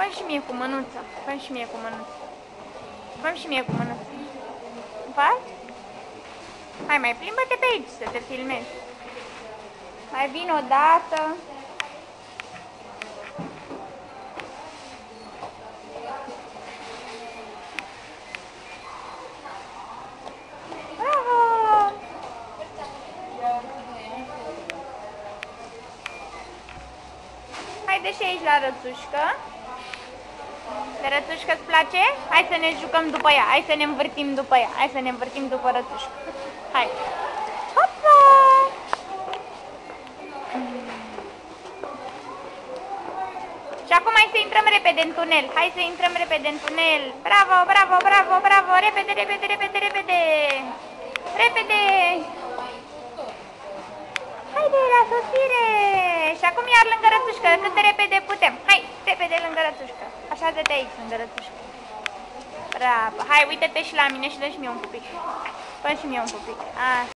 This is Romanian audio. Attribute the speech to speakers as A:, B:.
A: Fă și mie cu mânuța. Fă și mie cu mânuța. Fă și mie cu mânuța. Faci? Hai, mai plimbă-te pe aici să te filmezi. Mai vin o dată. Bravo! Haide și aici la rățușcă. De rățușcă îți place? Hai să ne jucăm după ea. Hai să ne învârtim după ea. Hai să ne învârtim după rățușcă. Hai. Hopa! Și acum hai să intrăm repede în tunel. Hai să intrăm repede în tunel. Bravo, bravo, bravo, bravo. Repede, repede, repede, repede. Repede. Haide, la sosire. Și acum iar lângă rățușcă. Cât de repede putem. Hai, repede lângă rățușcă. Așa de te aici lângă rățușcă. Bravo. Hai, uite-te și la mine și dă și mie un pupic. Fă și mie un pupic. Așa.